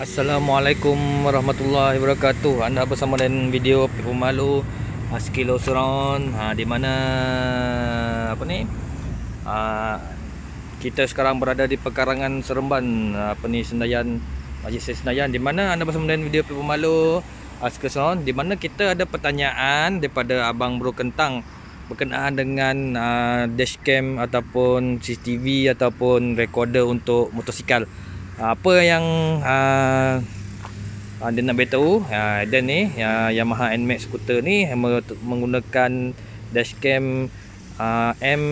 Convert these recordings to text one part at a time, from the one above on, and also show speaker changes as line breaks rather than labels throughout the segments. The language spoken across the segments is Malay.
Assalamualaikum warahmatullahi wabarakatuh. Anda bersama dengan video Pipu Malu uh, Sekilo Surround uh, di mana apa ni? Uh, kita sekarang berada di pekarangan Seremban apa ni Senayan Majlis Senayan di mana anda bersama dengan video Pipu Malu uh, Sekilo Surround di mana kita ada pertanyaan daripada abang Bro Kentang berkenaan dengan uh, dashcam ataupun CCTV ataupun recorder untuk motosikal apa yang uh, uh, dia nak beritahu? Uh, dan ni uh, Yamaha NMAX scooter ni menggunakan dashcam uh, M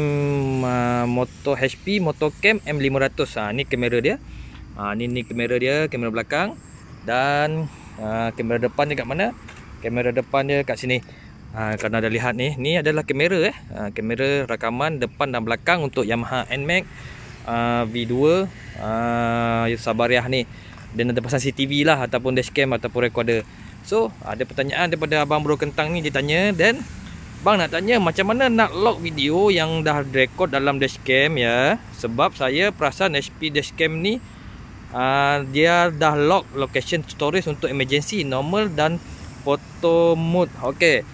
uh, Moto HP Motocam M500 uh, ni kamera dia. Uh, ni ni kamera dia kamera belakang. Dan uh, kamera depan dia kat mana? Kamera depan dia kat sini. Ha, kalau anda lihat ni, ni adalah kamera eh. Ha, kamera rakaman depan dan belakang untuk Yamaha NMAX uh, V2 uh, Sabariah ni. Dan ada pasang CCTV lah ataupun dashcam ataupun recorder. So ada pertanyaan daripada abang bro kentang ni dia tanya dan bang nak tanya macam mana nak lock video yang dah record dalam dashcam ya? Sebab saya perasan HP dashcam ni uh, dia dah lock location storage untuk emergency normal dan photo mode. Okey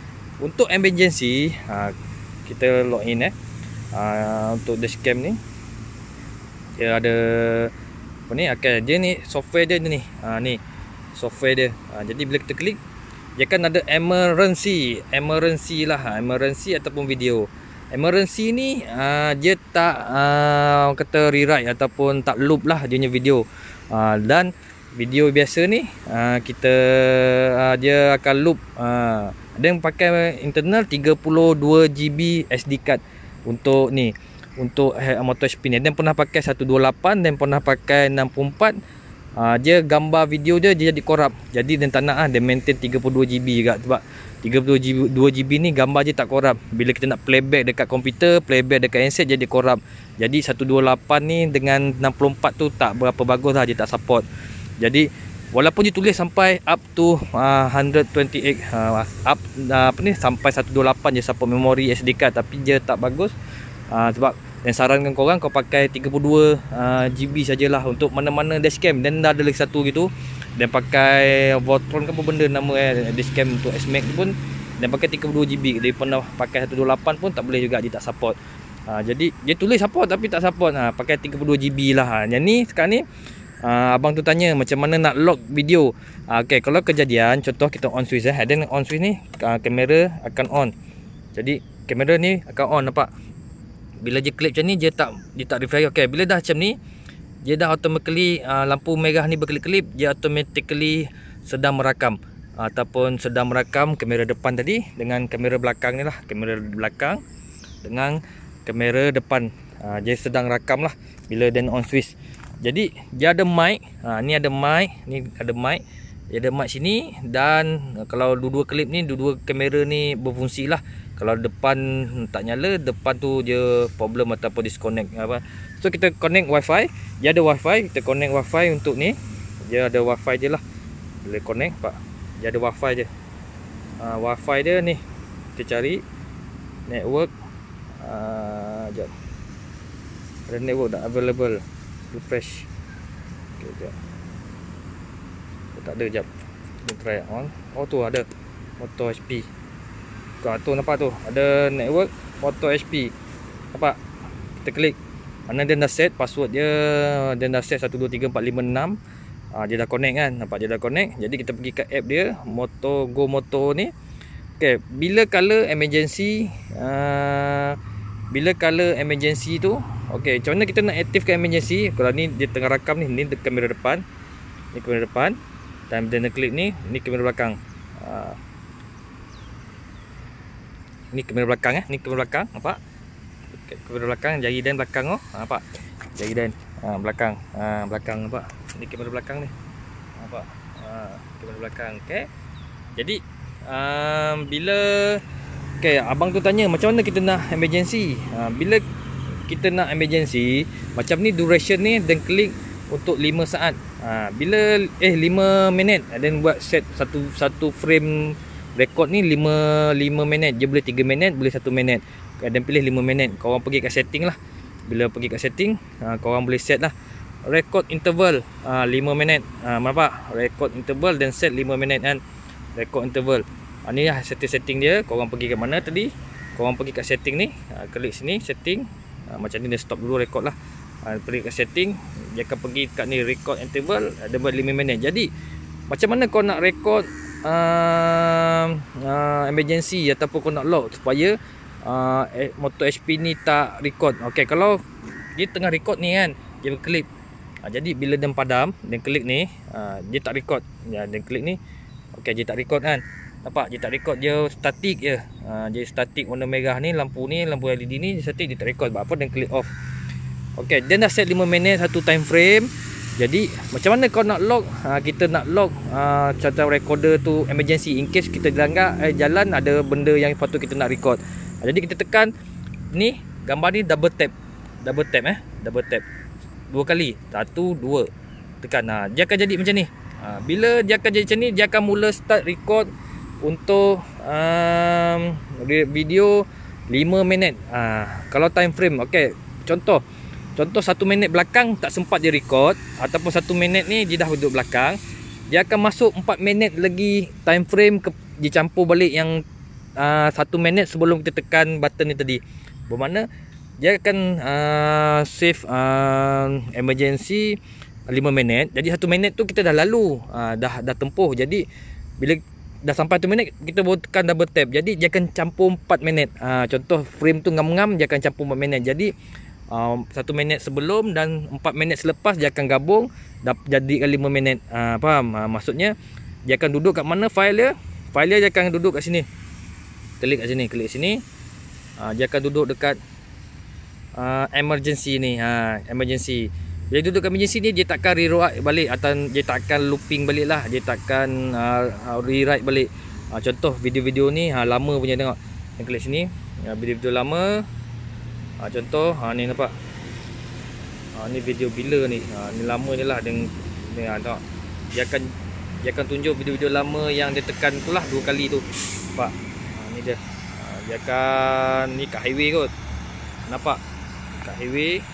untuk emergency uh, kita log in eh. Uh, untuk dashcam ni dia ada apa ni okay, dia ni software dia ni ha, ni software dia. Ha, jadi bila kita klik dia kan ada emergency emergency lah ha, emergency ataupun video. Emergency ni ha, dia tak ha, kata rewrite ataupun tak loop lah dia punya video. Ha, dan video biasa ni ha, kita ha, dia akan loop ha, ada yang pakai internal 32 GB SD card untuk ni untuk motor HP ni. Dan pernah pakai 128 dan pernah pakai 64. Uh, dia gambar video dia dia jadi korap. Jadi dia tak nak ah dia maintain 32 GB juga sebab 32 GB ni gambar je tak korap. Bila kita nak playback dekat komputer, playback dekat handset jadi korap. Jadi 128 ni dengan 64 tu tak berapa bagus lah dia tak support. Jadi walaupun dia tulis sampai up to uh, 128 uh, up uh, apa ni sampai 128 je support memori SD card tapi dia tak bagus. Uh, sebab dan sarankan korang kau pakai 32 uh, GB sajalah untuk mana-mana dashcam dan dah ada lagi satu gitu. Dan pakai Voltron ke apa benda nama eh, dashcam untuk S-Max pun. Dan pakai 32 GB pernah pakai 128 pun tak boleh juga dia tak support. Uh, jadi dia tulis support tapi tak support. Uh, pakai 32 GB lah. Uh. yang ni sekarang ni uh, abang tu tanya macam mana nak lock video. Uh, ok kalau kejadian contoh kita on switch eh. Dan on switch ni uh, kamera akan on. Jadi kamera ni akan on nampak bila je klip macam ni dia tak dia tak reflect okey bila dah macam ni dia dah automatically uh, lampu merah ni berkelip-kelip dia automatically sedang merakam. Ataupun sedang merakam kamera depan tadi dengan kamera belakang ni lah. Kamera belakang dengan kamera depan. Uh, dia sedang rakam lah bila dan on switch. Jadi dia ada mic. Uh, ni ada mic ni ada mic. Dia ada mic sini dan uh, kalau dua-dua klip ni dua-dua kamera ni berfungsi lah kalau depan tak nyala depan tu je problem ataupun disconnect apa. So kita connect wifi. Dia ada wifi kita connect wifi untuk ni. Dia ada wifi je lah. Boleh connect pak. Dia ada wifi je. Uh, wifi dia ni kita cari network. Jap. Ada network tak available? Refresh. Okay, jap. Tak ada jap. Kita try on. Oh tu ada. Motor HP Kat tu nampak tu. Ada network motor HP nampak? Kita klik. Mana dia dah set password dia dia dah set 123456 ah dia dah connect kan? Nampak dia dah connect. Jadi kita pergi kat app dia moto go moto ni. Okey bila color emergency uh, bila color emergency tu okey macam mana kita nak aktifkan emergency? Kalau ni dia tengah rakam ni ni kamera depan. Ni kamera depan. Dan bila nak klik ni ni kamera belakang. Uh, ni kamera belakang eh. Ni kamera belakang nampak? Kamera belakang jari dan belakang oh. Nampak? Jari dan ha, belakang. Ha, belakang nampak? Ni kamera belakang ni. Nampak? Ha, kamera belakang okey. Jadi um, bila okey abang tu tanya macam mana kita nak emergency? Ha, bila kita nak emergency macam ni duration ni dan klik untuk 5 saat. Ha, bila eh 5 minit dan buat set satu satu frame record ni 5 5 minit. Je boleh 3 minit boleh 1 minit. Dan pilih 5 minit. Kau orang pergi kat setting lah. Bila pergi kat setting ha, kau orang boleh set lah. Record interval uh, 5 minit. Uh, nampak record interval dan set 5 minit kan. Record interval. Uh, ni lah setting-setting dia. Korang pergi ke mana tadi? Korang pergi kat setting ni. Uh, klik sini setting. Uh, macam ni dia stop dulu record lah. Uh, pergi kat setting. Dia akan pergi kat ni record interval. Ada buat 5 minit. Jadi macam mana kau nak record uh, uh, emergency ataupun kau nak lock supaya uh, motor HP ni tak record ok kalau dia tengah record ni kan dia klik Ha, jadi bila dia padam, dia klik ni, ha, dia tak record. Ya, dia klik ni. Okey, dia tak record kan. Nampak? Dia tak record, dia statik je. Ha, dia statik warna merah ni, lampu ni, lampu LED ni, dia statik, dia tak record. Apa? Dia klik off. Okey, dia dah set 5 minit satu time frame. Jadi, macam mana kau nak log? Ha, kita nak log ha, contoh recorder tu emergency. In case kita langgar eh, jalan, ada benda yang patut kita nak record. Ha, jadi, kita tekan ni, gambar ni double tap. Double tap eh. Double tap dua kali satu dua tekan ha, dia akan jadi macam ni ha, bila dia akan jadi macam ni dia akan mula start record untuk um, video 5 minit ha, kalau time frame ok contoh contoh satu minit belakang tak sempat dia record ataupun satu minit ni dia dah duduk belakang dia akan masuk 4 minit lagi time frame ke, dicampur balik yang uh, satu minit sebelum kita tekan button ni tadi. Bermakna dia akan uh, save uh, emergency 5 minit. Jadi 1 minit tu kita dah lalu uh, dah dah tempuh. Jadi bila dah sampai 1 minit kita baru tekan double tap. Jadi dia akan campur 4 minit. Uh, contoh frame tu ngam-ngam dia akan campur 4 minit. Jadi uh, 1 minit sebelum dan 4 minit selepas dia akan gabung jadi 5 minit uh, faham? Uh, maksudnya dia akan duduk kat mana file dia? File dia, dia akan duduk kat sini. Klik kat sini klik sini. Uh, dia akan duduk dekat uh, emergency ni. Ha emergency. Bila duduk kat emergency ni dia takkan rewrite balik atau dia takkan looping balik lah. Dia takkan uh, rewrite balik. Uh, contoh video-video ni ha lama punya tengok. Yang klik sini. Ya, video-video lama ha, contoh ha ni nampak? Ha, ni video bila ni? Ha, ni lama ni lah ni ha, tengok dia akan dia akan tunjuk video-video lama yang dia tekan tu lah dua kali tu. Nampak? Ha, ni dia. Ha, dia akan ni kat highway kot. Nampak? Kat highway.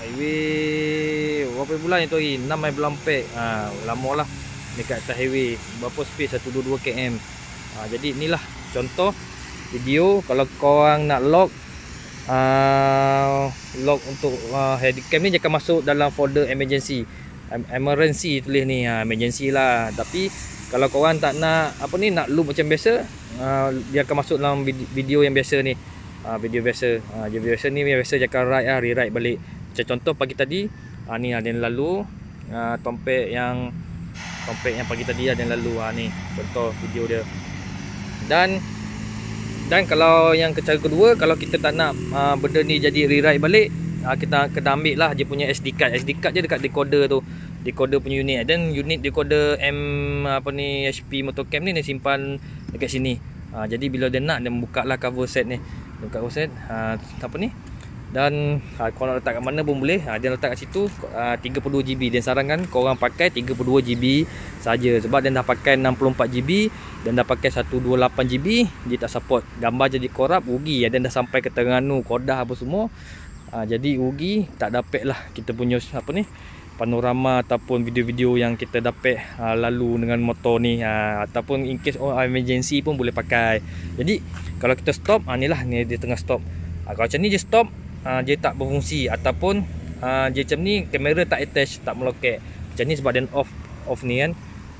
Highway berapa bulan itu hari? 6 bulan 4 ha, lama lah. Dekat atas highway. Berapa space? 122 km. Ha, jadi inilah contoh video. Kalau korang nak log uh, log untuk uh, handycam ni jangan masuk dalam folder emergency. Emergency tulis ni ha, emergency lah. Tapi kalau korang tak nak apa ni nak loop macam biasa uh, dia akan masuk dalam video yang biasa ni. Uh, video biasa. Uh, video biasa ni biasa je akan write lah rewrite balik. Macam contoh pagi tadi uh, ni ada yang lalu. Uh, tompek yang tompek yang pagi tadi ada yang lalu. Uh, ni contoh video dia. Dan dan kalau yang cara kedua kalau kita tak nak uh, benda ni jadi rewrite balik uh, kita kena ambil lah dia punya SD card. SD card je dekat decoder tu. Decoder punya unit. Dan unit decoder M apa ni HP motocam ni ni simpan dekat sini. Uh, jadi bila dia nak dia buka lah cover set ni. Dekat kawasan ha, apa ni dan ha, nak letak kat mana pun boleh. Ha, dia letak kat situ ha, 32GB dia sarankan kau orang pakai 32GB saja. Sebab dia dah pakai 64GB dan dah pakai 128GB dia tak support. Gambar jadi korup rugi. Ya, dan dah sampai ke Terengganu Kodah apa semua. Ha, jadi rugi tak dapat lah kita punya apa ni panorama ataupun video-video yang kita dapat uh, lalu dengan motor ni. Uh, ataupun in case oh, emergency pun boleh pakai. Jadi kalau kita stop uh, ni lah ni dia tengah stop. Uh, kalau macam ni je stop uh, dia tak berfungsi ataupun uh, dia macam ni kamera tak attach tak melokek macam ni sebab dia off off ni kan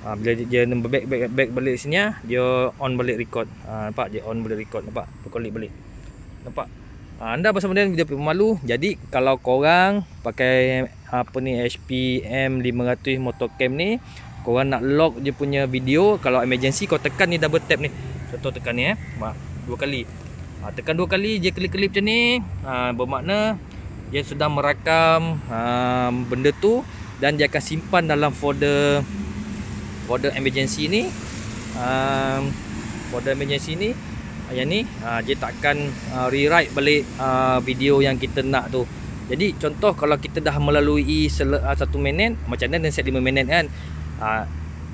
uh, bila dia, dia back, back, back balik sini dia on balik record uh, nampak dia on balik record nampak berkolik balik nampak Ah, anda bersama dengan video pemalu. Jadi kalau korang pakai apa ni HP M500 motocam ni, korang nak lock dia punya video, kalau emergency kau tekan ni double tap ni. Contoh tekan ni eh. Dua kali. Ha, tekan dua kali dia kelip-kelip macam ni. Ha, bermakna dia sedang merakam ha, benda tu dan dia akan simpan dalam folder folder emergency ni. Ha, folder emergency ni yang ni uh, dia takkan uh, rewrite balik uh, video yang kita nak tu jadi contoh kalau kita dah melalui uh, satu minit macam mana dan set 5 minit kan uh,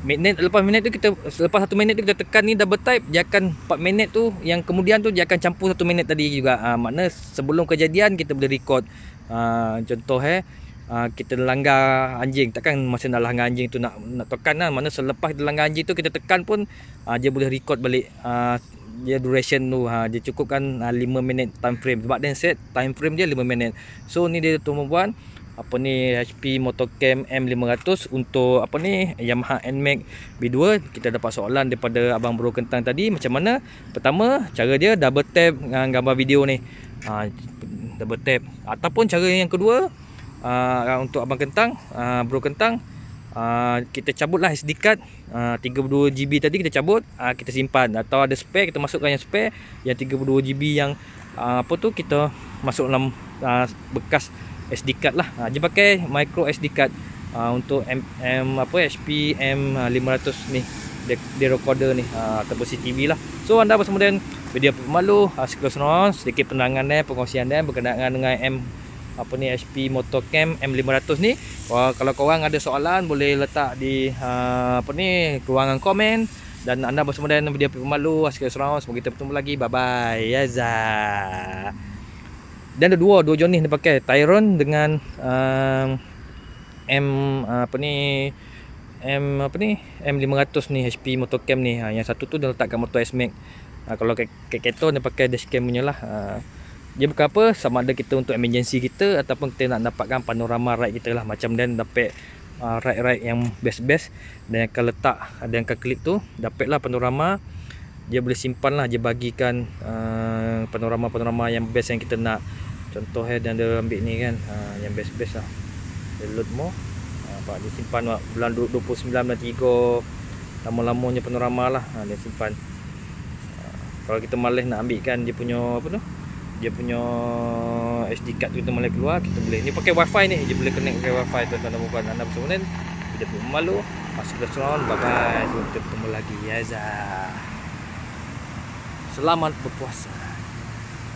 minit lepas minit tu kita lepas satu minit tu kita tekan ni double type dia akan 4 minit tu yang kemudian tu dia akan campur satu minit tadi juga. Uh, makna sebelum kejadian kita boleh record. Uh, contoh eh uh, kita langgar anjing. Takkan masa nak langgar anjing tu nak nak tekan lah. Mana selepas kita langgar anjing tu kita tekan pun uh, dia boleh record balik. Uh, dia duration tu ha, dia cukup kan uh, 5 minit time frame. Sebab dia set time frame dia 5 minit. So ni dia tuan-tuan apa ni HP Motocam M500 untuk apa ni Yamaha NMAX B2 kita dapat soalan daripada abang bro kentang tadi. Macam mana? Pertama cara dia double tap dengan gambar video ni. Ha, double tap. Ataupun cara yang kedua uh, untuk abang kentang uh, bro kentang uh, kita cabutlah SD card. Uh, 32GB tadi kita cabut uh, kita simpan. Atau ada spare kita masukkan yang spare yang 32GB yang uh, apa tu kita masuk dalam uh, bekas SD card lah. Ha, dia pakai micro SD card ha, untuk M, M apa HP M500 ni. Dia, dia recorder ni ha, ataupun CCTV lah. So anda bersama dengan video pemalu ha, sekelas sedikit penerangan dia, pengkongsian dia berkenaan dengan M apa ni HP Motocam M500 ni. Wah, kalau korang ada soalan boleh letak di ha, apa ni ruangan komen dan anda bersama dengan video pemalu sekelas semoga kita bertemu lagi. Bye bye. Yaza. Dan ada dua dua jenis ni pakai. Tyron dengan um, M apa ni M apa ni M500 ni HP Motocam ni. Ha, yang satu tu dia letak kat motor S-Max ha, kalau kat kereta dia pakai dashcam punya lah. Ha, dia bukan apa sama ada kita untuk emergency kita ataupun kita nak dapatkan panorama ride kita lah. Macam dan dapat uh, ride-ride yang best-best. Dan yang akan letak ada yang akan klik tu dapatlah panorama dia boleh simpan lah dia bagikan uh, panorama-panorama yang best yang kita nak. Contoh eh yang dia ambil ni kan uh, yang best-best lah. Dia load more. Uh, dia simpan lah, bulan 29 dan 3 lama-lamanya panorama lah. Uh, dia simpan. Uh, kalau kita malas nak ambil kan dia punya apa tu? Dia punya SD card tu kita malas keluar kita boleh. Ni pakai wifi ni. Dia boleh connect pakai wifi tuan-tuan dan puan anda bersama kita pun malu. Masuk ke salon bye bye kita bertemu lagi. Ya Selamat berpuasa